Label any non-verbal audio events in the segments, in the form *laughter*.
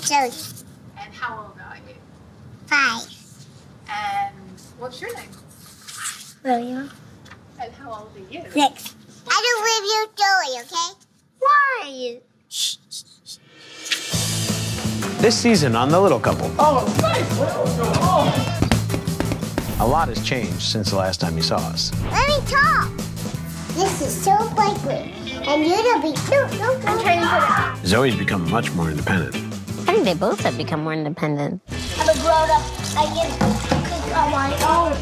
Zoey. And how old are you? Five. And what's your name? William. And how old are you? Six. I don't live you Joey, okay? Why? Shh. This season on The Little Couple, Oh, nice. a lot has changed since the last time you saw us. Let me talk. This is so quickly. And you're gonna be. No, no, no. I'm trying to put it Zoey's become much more independent. I think they both have become more independent. I'm a grown up. I get to cook on my own.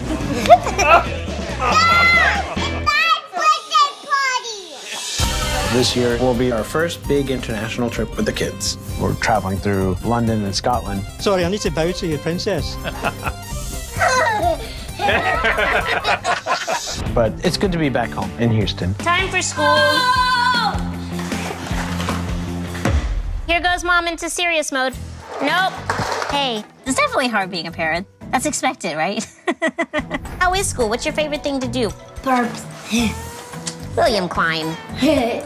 This year will be our first big international trip with the kids. We're traveling through London and Scotland. Sorry, I need to bow to you, princess. *laughs* But it's good to be back home in Houston. Time for school. Here goes mom into serious mode. Nope. Hey, it's definitely hard being a parent. That's expected, right? *laughs* How is school? What's your favorite thing to do? Burps. William Klein. *laughs*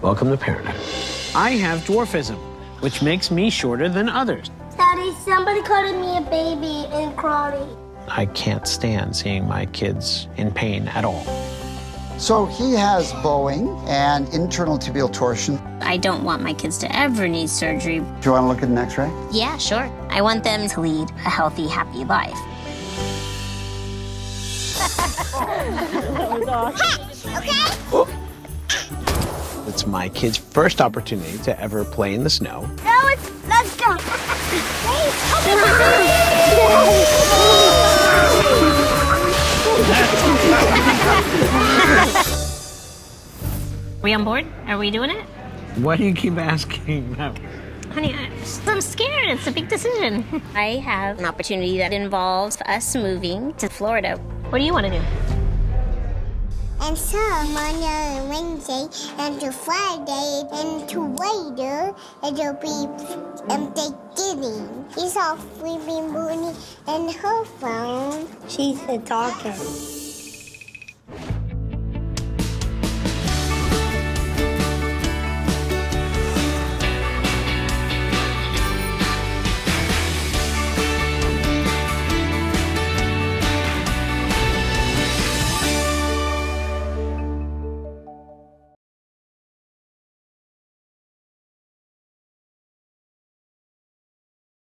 Welcome to parenthood. I have dwarfism, which makes me shorter than others. Daddy, somebody called me a baby in karate. I can't stand seeing my kids in pain at all. So he has bowing and internal tibial torsion. I don't want my kids to ever need surgery. Do you want to look at an x-ray? Yeah, sure. I want them to lead a healthy, happy life. Okay? *laughs* It's my kid's first opportunity to ever play in the snow. Now it's, let's go. *laughs* *laughs* we on board? Are we doing it? Why do you keep asking that? Honey, I- I'm scared. It's a big decision. *laughs* I have an opportunity that involves us moving to Florida. What do you want to do? And so Monday and Wednesday and to Friday and to later it'll be um, Thanksgiving. He's off sleeping Mooney and her phone. She's a doctor.